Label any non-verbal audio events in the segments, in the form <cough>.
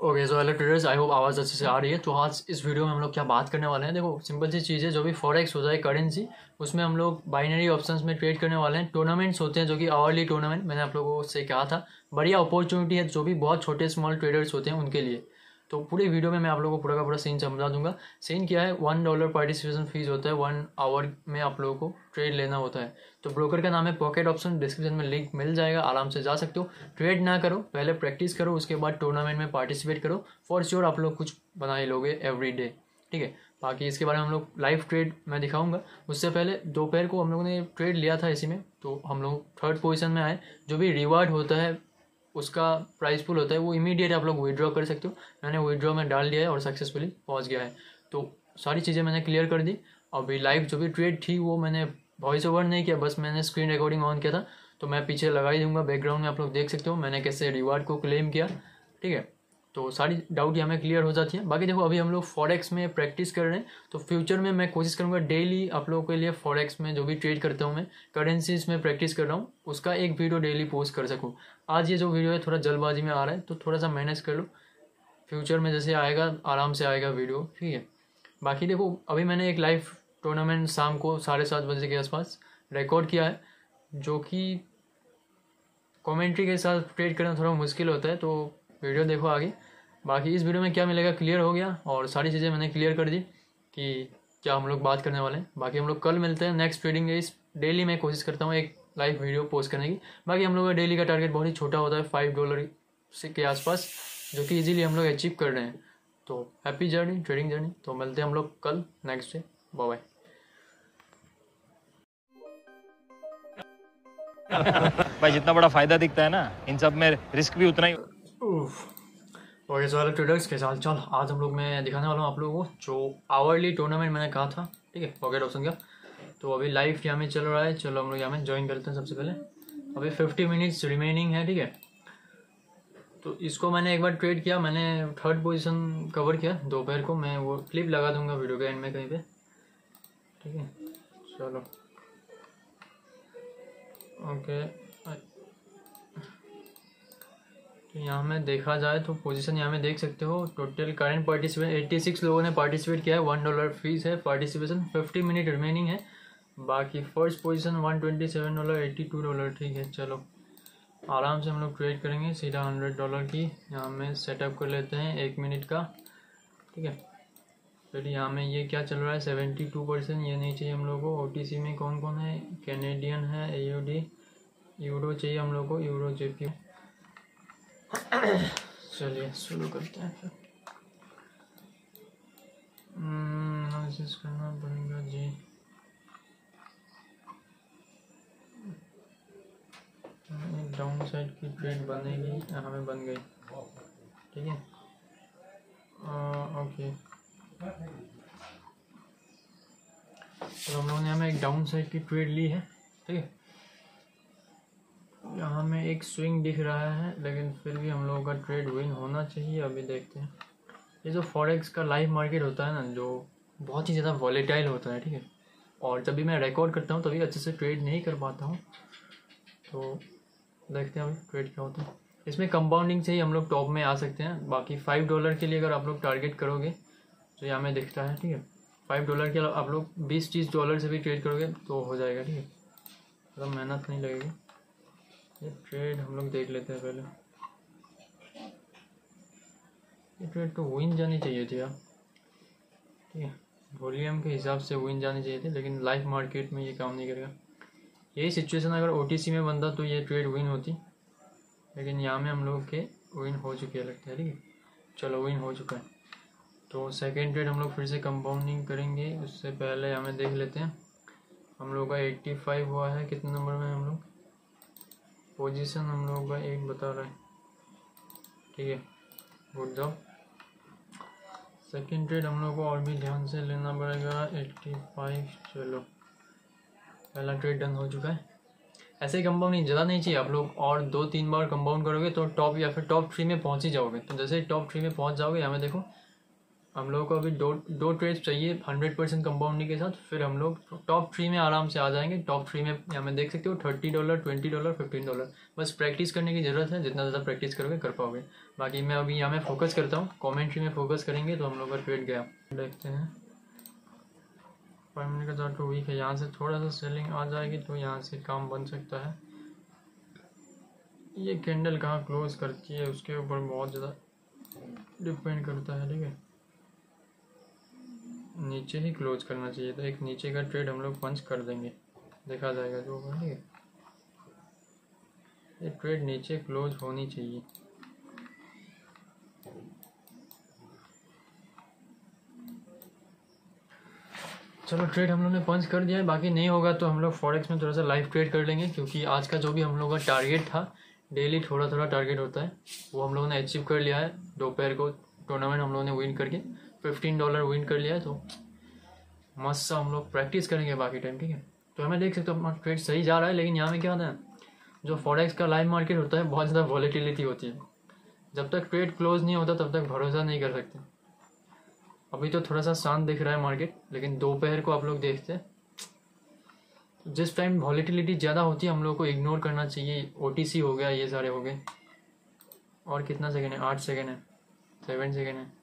Okay so hello traders I hope आवाज़ अच्छे से आ रही है। तो आज इस वीडियो में हम लोग क्या बात करने वाले हैं? देखो सिंपल सी चीज़ है, जो भी फॉरेक्स होता है करेंसी उसमें हम लोग बाइनरी ऑप्शंस में ट्रेड करने वाले हैं। टूर्नामेंट्स होते हैं, जो कि आवर्ली टूर्नामेंट मैंने आप लोगों से कहा था। बढ़िया अपॉर्चुनिटी है, जो भी बहुत छोटे स्मॉल ट्रेडर्स होते हैं उनके लिए। तो पूरे वीडियो में मैं आप लोगों को पूरा का पूरा सीन समझा दूँगा। सीन क्या है? वन डॉलर पार्टिसिपेशन फ़ीस होता है। वन आवर में आप लोगों को ट्रेड लेना होता है। तो ब्रोकर का नाम है पॉकेट ऑप्शन डिस्क्रिप्शन में लिंक मिल जाएगा। आराम से जा सकते हो। ट्रेड ना करो। पहले प्रैक्टिस करो। उसके बाद टूर्नामेंट में पार्टिसिपेट करो। फॉर श्योर आप लोग कुछ बना ही लोगे एवरी डे ठीक है? बाकी इसके बारे में हम लोग लाइव ट्रेड मैं दिखाऊँगा। उससे पहले दोपहर को हम लोगों ने ट्रेड लिया था इसी में। तो हम लोग थर्ड पोजीशन में आए। जो भी रिवार्ड होता है उसका प्राइस पुल होता है, वो इमीडिएट आप लोग विड्रॉ कर सकते हो। मैंने विदड्रॉ में डाल दिया है और सक्सेसफुली पहुँच गया है। तो सारी चीज़ें मैंने क्लियर कर दी। अभी लाइव जो भी ट्रेड थी, वो मैंने वॉइस ओवर नहीं किया, बस मैंने स्क्रीन रिकॉर्डिंग ऑन किया था। तो मैं पीछे लगा ही दूँगा बैकग्राउंड में आप लोग देख सकते हो, मैंने कैसे रिवार्ड को क्लेम किया। ठीक है। तो सारी डाउट यहाँ में क्लियर हो जाती है। बाकी देखो, अभी हम लोग फॉरेक्स में प्रैक्टिस कर रहे हैं। तो फ्यूचर में मैं कोशिश करूँगा डेली आप लोगों के लिए फॉरेक्स में जो भी ट्रेड करता हूँ मैं करेंसीज में प्रैक्टिस कर रहा हूँ। उसका एक वीडियो डेली पोस्ट कर सकूँ। आज ये जो वीडियो है, थोड़ा जल्दबाजी में आ रहा है तो थोड़ा सा मैनेज कर लो। फ्यूचर में जैसे आएगा, आराम से आएगा वीडियो ठीक है? बाकी देखो, अभी मैंने एक लाइव टूर्नामेंट शाम को साढ़े सात बजे के आसपास रिकॉर्ड किया है, जो कि कमेंट्री के साथ ट्रेड करना थोड़ा मुश्किल होता है तो वीडियो देखो आगे। बाकी इस वीडियो में क्या मिलेगा क्लियर हो गया और सारी चीज़ें मैंने क्लियर कर दी कि क्या हम लोग बात करने वाले हैं। बाकी हम लोग कल मिलते हैं। नेक्स्ट ट्रेडिंग इस डेली मैं कोशिश करता हूँ एक लाइव वीडियो पोस्ट करने की। बाकी हम लोग का डेली का टारगेट बहुत ही छोटा होता है फाइव डॉलर से के आसपास, जो कि इजीली हम लोग अचीव कर रहे हैं। तो हैप्पी जर्नी ट्रेडिंग जर्नी तो मिलते हैं हम लोग कल नेक्स्ट डे बाय भाई, जितना बड़ा फ़ायदा दिखता है ना, इन सब में रिस्क भी उतना ही ओके सो हेलो ट्रेडर्स के साथ चल, आज हम लोग मैं दिखाने वाला हूँ आप लोगों को जो आवरली टूर्नामेंट मैंने कहा था, ठीक है? पॉकेट ऑप्शन का। तो अभी लाइव यहाँ में चल रहा है, चलो हम लोग यहाँ में ज्वाइन करते हैं सबसे पहले। अभी फिफ्टी मिनट्स रिमेनिंग है, ठीक है? तो इसको मैंने एक बार ट्रेड किया, मैंने थर्ड पोजीशन कवर किया, दोपहर को मैं वो क्लिप लगा दूँगा वीडियो के एंड में कहीं पे। ठीक है? चलो। ओके यहाँ में देखा जाए तो पोजीशन यहाँ में देख सकते हो टोटल करंट पार्टिसिपेट 86 लोगों ने पार्टिसिपेट किया है वन डॉलर फ़ीस है पार्टिसिपेशन 50 मिनट रिमेनिंग है। बाकी फ़र्स्ट पोजीशन 127 डॉलर 82 डॉलर ठीक है, चलो। आराम से हम लोग ट्रेड करेंगे, सीधा हंड्रेड डॉलर की यहाँ में सेटअप कर लेते हैं एक मिनट का, ठीक है। फिर यहाँ में ये क्या चल रहा है सेवेंटी टू परसेंट ये नहीं चाहिए हम लोग को ओटीसी में कौन कौन है कैनेडियन है ए यूरो चाहिए हम लोग को यूरो जे <clears throat> चलिए, शुरू करते हैं फिर। एनालिसिस करना पड़ेगा जी। डाउन साइड की ट्रेड बनेगी, हमें बन गई। ठीक है? ओके तो हम लोगों ने हमें एक डाउन साइड की ट्रेड ली है। ठीक है? यहाँ में एक स्विंग दिख रहा है, लेकिन फिर भी हम लोगों का ट्रेड विन होना चाहिए, अभी देखते हैं। ये जो फॉरेक्स का लाइव मार्केट होता है ना, जो बहुत ही ज़्यादा वॉलेटाइल होता है, ठीक है? और जब भी मैं रिकॉर्ड करता हूँ, तभी अच्छे से ट्रेड नहीं कर पाता हूँ। तो देखते हैं अभी ट्रेड क्या होता है। इसमें कंपाउंडिंग से ही हम लोग टॉप में आ सकते हैं। बाकी फाइव डॉलर के लिए अगर आप लोग टारगेट करोगे तो यहाँ में दिखता है, ठीक है? फाइव डॉलर के आप लोग बीस तीस डॉलर से भी ट्रेड करोगे तो हो जाएगा, ठीक है? मतलब मेहनत नहीं लगेगी। ये ट्रेड हम लोग देख लेते हैं पहले। ये ट्रेड तो विन जानी चाहिए थी यार। ठीक है वॉल्यूम के हिसाब से विन जानी चाहिए थी, लेकिन लाइव मार्केट में ये काम नहीं करेगा। यही सिचुएशन अगर ओटीसी में बनता तो ये ट्रेड विन होती, लेकिन यहाँ में हम लोग के विन हो चुकी है लगता है, ठीक है? चलो विन हो चुका है। तो सेकेंड ट्रेड हम लोग फिर से कंपाउंडिंग करेंगे, उससे पहले हमें देख लेते हैं। हम लोग का एट्टी फाइव हुआ है, कितने नंबर में हम लोग? पोजीशन हम लोग का एक बता रहा है। ठीक है गुड जॉब सेकेंड ट्रेड हम लोग को और भी ध्यान से लेना पड़ेगा। एट्टी फाइव चलो। पहला ट्रेड डन हो चुका है। ऐसे कंपाउंड ज़्यादा नहीं चाहिए। आप लोग और दो तीन बार कंपाउंड करोगे तो टॉप या फिर टॉप थ्री में पहुँच ही जाओगे। तो जैसे टॉप थ्री में पहुँच जाओगे हमें देखो हम लोग को अभी दो दो ट्रेड्स चाहिए हंड्रेड परसेंट कंपाउंडिंग के साथ, फिर हम लोग टॉप थ्री में आराम से आ जाएँगे। टॉप थ्री में यहाँ में देख सकते हो thirty dollar twenty dollar fifteen dollar बस प्रैक्टिस करने की ज़रूरत है, जितना ज़्यादा प्रैक्टिस करोगे, कर पाओगे। बाकी मैं अभी यहाँ में फोकस करता हूँ कॉमेंट्री में फोकस करेंगे तो हम लोग का ट्रेड गया। देखते हैं। फाइव मिनट का चार्ट वीक है, यहाँ से थोड़ा सा सेलिंग आ जाएगी तो यहाँ से काम बन सकता है। ये कैंडल कहाँ क्लोज करती है, उसके ऊपर बहुत ज़्यादा डिपेंड करता है, ठीक है। नीचे ही क्लोज करना चाहिए तो एक नीचे का ट्रेड हम लोग पंच कर देंगे। देखा जाएगा जो ठीक है ट्रेड नीचे क्लोज होनी चाहिए। चलो ट्रेड हम लोग ने पंच कर दिया है। बाकी नहीं होगा तो हम लोग फॉरेक्स में थोड़ा सा लाइव ट्रेड कर लेंगे, क्योंकि आज का जो भी हम लोग का टारगेट था डेली थोड़ा थोड़ा टारगेट होता है, वो हम लोगों ने अचीव कर लिया है। दोपहर को टूर्नामेंट हम लोगों ने विन करके। फिफ्टीन डॉलर विन कर लिया है तो मस्त सा हम लोग प्रैक्टिस करेंगे बाकी टाइम ठीक है? तो हमें देख सकते हो, अपना ट्रेड सही जा रहा है, लेकिन यहाँ में क्या होता है, जो फॉरेक्स का लाइव मार्केट होता है, बहुत ज़्यादा वॉलीटिलिटी होती है। जब तक ट्रेड क्लोज नहीं होता, तब तक भरोसा नहीं कर सकते। अभी तो थोड़ा सा शांत दिख रहा है मार्केट लेकिन दोपहर को आप लोग देखते हैं। जिस टाइम वॉलीटिलिटी ज़्यादा होती है, हम लोग को इग्नोर करना चाहिए। ओटीसी हो गया, ये सारे हो गए। और कितना सेकेंड है? आठ सेकेंड है। सेवन सेकेंड है।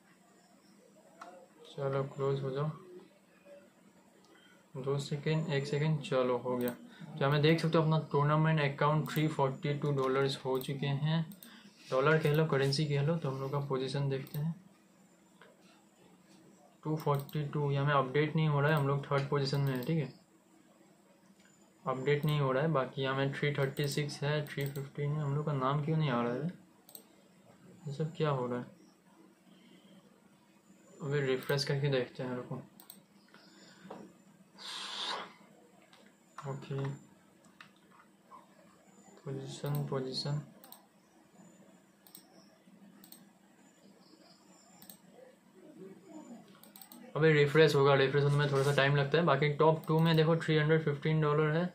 चलो क्लोज हो जाओ। दो सेकेंड एक सेकेंड चलो, हो गया। तो हमें देख सकते हो, अपना tournament account three forty two dollars हो चुके हैं। डॉलर कह लो करेंसी कह लो तो हम लोग का पोजीशन देखते हैं। टू फोर्टी टू यहाँ में अपडेट नहीं हो रहा है, हम लोग थर्ड पोजीशन में है, ठीक है? अपडेट नहीं हो रहा है, बाकी यहाँ में थ्री थर्टी सिक्स है थ्री फिफ्टीन है। हम लोग का नाम क्यों नहीं आ रहा है? ये सब क्या हो रहा है? अभी रिफ्रेश करके देखते हैं रुको ओके पोजीशन पोजीशन अभी रिफ्रेश होगा रिफ्रेश होने में थोड़ा सा टाइम लगता है। बाकी टॉप टू में देखो थ्री हंड्रेड फिफ्टीन डॉलर है।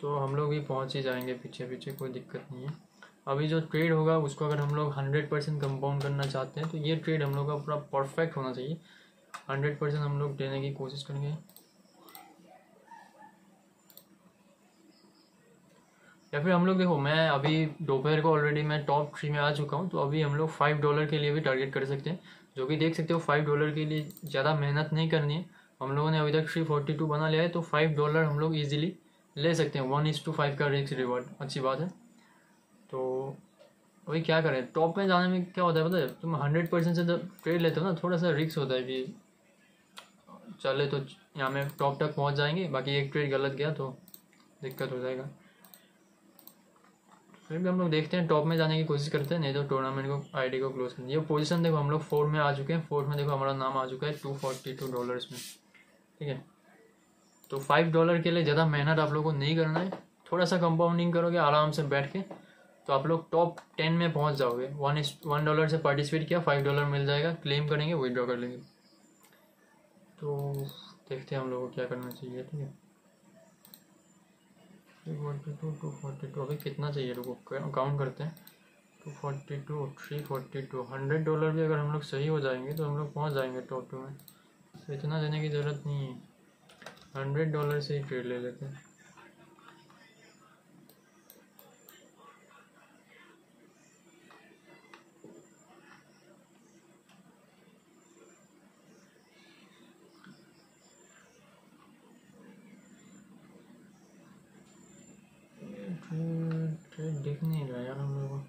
तो हम लोग भी पहुँच ही जाएँगे पीछे पीछे कोई दिक्कत नहीं है। अभी जो ट्रेड होगा, उसको अगर हम लोग हंड्रेड परसेंट कंपाउंड करना चाहते हैं तो ये ट्रेड हम लोग का पूरा परफेक्ट होना चाहिए। हंड्रेड परसेंट हम लोग देने की कोशिश करेंगे। या फिर हम लोग देखो, मैं अभी दोपहर को ऑलरेडी मैं टॉप थ्री में आ चुका हूँ तो अभी हम लोग फाइव डॉलर के लिए भी टारगेट कर सकते हैं। जो कि देख सकते हो फाइव डॉलर के लिए ज़्यादा मेहनत नहीं करनी है। हम लोगों ने अभी तक थ्री फोर्टी टू बना लिया है तो फाइव डॉलर हम लोग ईजिली ले सकते हैं। वन इज़ टू फाइव का रिक्स रिवॉर्ड अच्छी बात है। तो वही क्या करें? टॉप में जाने में क्या होता है पता है? तुम हंड्रेड परसेंट से जब ट्रेड लेते हो ना, थोड़ा सा रिक्स होता है कि चले तो यहाँ में टॉप तक पहुँच जाएँगे, बाकी एक ट्रेड गलत गया तो दिक्कत हो जाएगा। फिर भी हम लोग देखते हैं टॉप में जाने की कोशिश करते हैं, नहीं तो टूर्नामेंट को आईडी को क्लोज कर ये पोजीशन देखो, हम लोग फोर में आ चुके हैं। फोर्थ में देखो, हमारा नाम आ चुका है टू फोर्टी टू डॉलर्स में। ठीक है? तो फाइव डॉलर के लिए ज़्यादा मेहनत आप लोग को नहीं करना है। थोड़ा सा कंपाउंडिंग करोगे, आराम से बैठ के। तो आप लोग टॉप टेन में पहुँच जाओगे। वन इस वन डॉलर से पार्टिसिपेट किया फाइव डॉलर मिल जाएगा क्लेम करेंगे विदड्रॉ कर लेंगे। तो देखते हैं हम लोगों को क्या करना चाहिए, ठीक है? Forty two two forty two अभी कितना चाहिए? रुको काउंट करते हैं। Two forty two three forty two hundred dollar भी अगर हम लोग सही हो जाएँगे तो हम लोग पहुँच जाएँगे टॉप टू में। तो इतना देने की ज़रूरत नहीं है। हंड्रेड डॉलर से ही ट्रेड ले लेते हैं ट्रेड दिख नहीं रहा यार हम लोगों को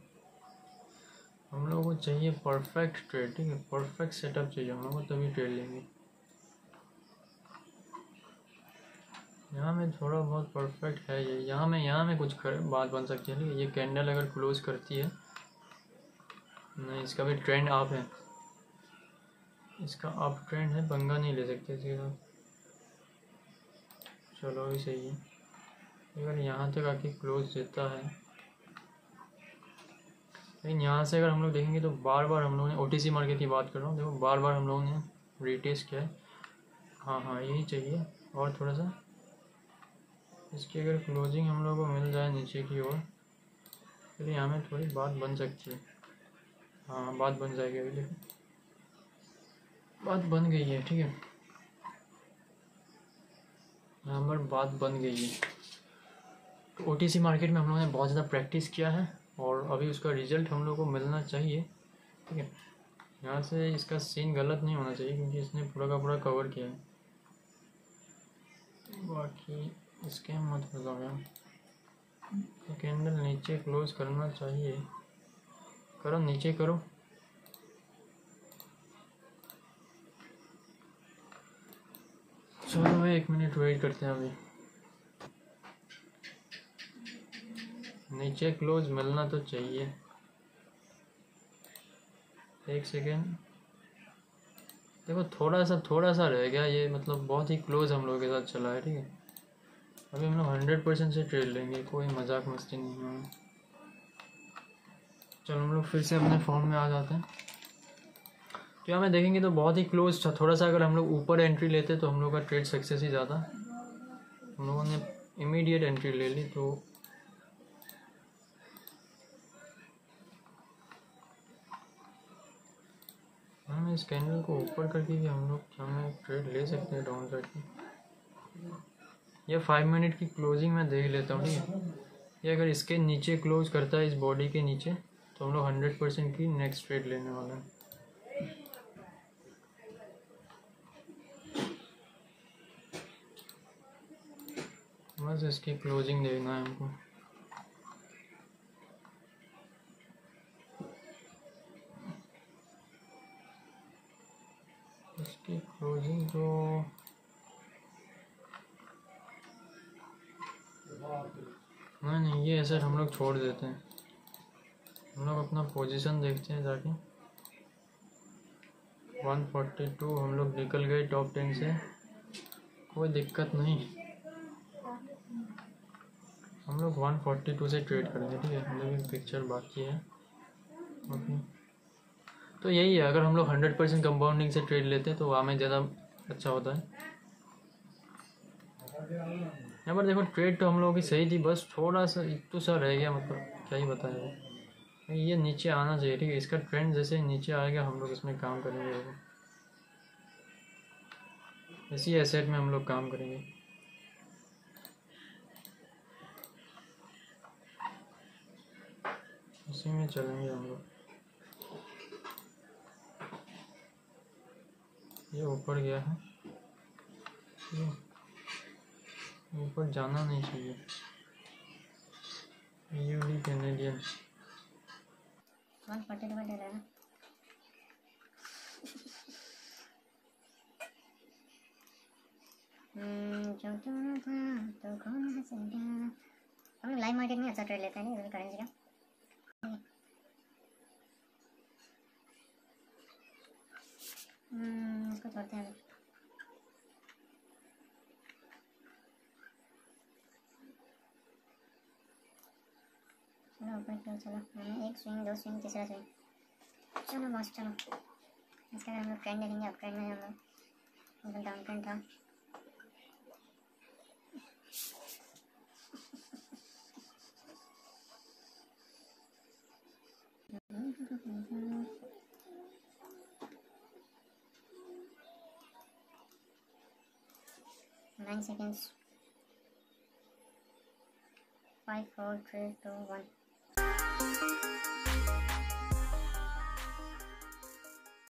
हम लोगों को चाहिए परफेक्ट ट्रेड ठीक है परफेक्ट सेटअप चाहिए हम लोग को तभी ट्रेड लेंगे। यहाँ में थोड़ा बहुत परफेक्ट है ये। यहाँ में यहाँ में कुछ कर, बात बन सकती है ठीक है ये कैंडल अगर क्लोज करती है नहीं इसका भी ट्रेंड आप है। इसका अप ट्रेंड है पंगा नहीं ले सकते सीधा चलो भी सही है। अगर यहाँ तक आके क्लोज देता है लेकिन यहाँ से अगर हम लोग देखेंगे तो बार बार हम लोगों ने ओटीसी मार्केट की बात कर रहा हूँ। देखो, बार बार हम लोगों ने रिटेस्ट किया है। हाँ हाँ यही चाहिए। और थोड़ा सा इसकी अगर क्लोजिंग हम लोगों को मिल जाए नीचे की ओर फिर यहाँ में थोड़ी बात बन सकती है। हाँ बात बन जाएगी अभी, देखो। बात बन गई है, ठीक है। यहाँ पर बात बन गई है। तो ओ मार्केट में हम लोगों ने बहुत ज़्यादा प्रैक्टिस किया है। और अभी उसका रिज़ल्ट हम लोग को मिलना चाहिए, ठीक है? यहाँ से इसका सीन गलत नहीं होना चाहिए क्योंकि इसने पूरा का पूरा कवर किया है। बाकी इसके मत बताओ कैंडल नीचे क्लोज करना चाहिए। करो, नीचे करो। चलो एक मिनट वेट करते हैं अभी। नीचे क्लोज मिलना तो चाहिए। एक सेकेंड देखो थोड़ा सा थोड़ा सा रह गया ये मतलब बहुत ही क्लोज हम लोगों के साथ चला है, ठीक है? अभी हम लोग हंड्रेड परसेंट से ट्रेड लेंगे, कोई मज़ाक मस्ती नहीं होगा चलो, हम लोग फिर से अपने फॉर्म में आ जाते हैं। तो हमें देखेंगे तो बहुत ही क्लोज था थोड़ा सा अगर हम लोग ऊपर एंट्री लेते तो हम लोग का ट्रेड सक्सेस ही ज़्यादा। हम लोगों ने इमीडिएट एंट्री ले ली तो हम इस कैंडल को ऊपर करके भी हम लोग हमें ट्रेड ले सकते हैं डाउन साइड की ये फाइव मिनट की क्लोजिंग मैं देख लेता हूँ, ठीक है? ये अगर इसके नीचे क्लोज करता है, इस बॉडी के नीचे तो हम लोग हंड्रेड परसेंट की नेक्स्ट ट्रेड लेने वाले हैं। बस इसकी क्लोजिंग देखना है हमको। इसकी क्लोजिंग तो नहीं नहीं, ये ऐसे हम लोग छोड़ देते हैं। हम लोग अपना पोजीशन देखते हैं जाके। 142 हम लोग निकल गए टॉप टेन से। कोई दिक्कत नहीं। हम लोग 142 से ट्रेड करेंगे ठीक है? हम लोग एक पिक्चर बाकी है। ओके। तो यही है, अगर हम लोग हंड्रेड परसेंट कंपाउंडिंग से ट्रेड लेते हैं तो हमें ज़्यादा अच्छा होता है। यहाँ पर देखो ट्रेड तो हम लोगों की सही थी, बस थोड़ा सा इतू सा रह गया मतलब क्या ही बताया। ये नीचे आना चाहिए, ठीक है, इसका ट्रेंड जैसे नीचे आएगा, हम लोग इसमें काम करेंगे। इसी एसेट में हम लोग काम करेंगे। इसी में चलेंगे हम लोग। ये ऊपर गया है। ऊपर जाना नहीं चाहिए। यूडी कैनेडियन टू डर हम्म, जो था तो कौन हंसेगा हम लाइव मार्केट में अच्छा ट्रेड लेते हैं नहीं करेंसी का छोड़ते हैं। चलो की चलो। हमें एक स्विंग दो स्विंग तीसरा स्विंग चलो बस चलो। इसके बाद हम लोग ट्रेंड देखेंगे अप ट्रेंड में हम लोग। डाउन ट्रेंड था। <laughs> 9 seconds. 5, 4, 3, 2, 1.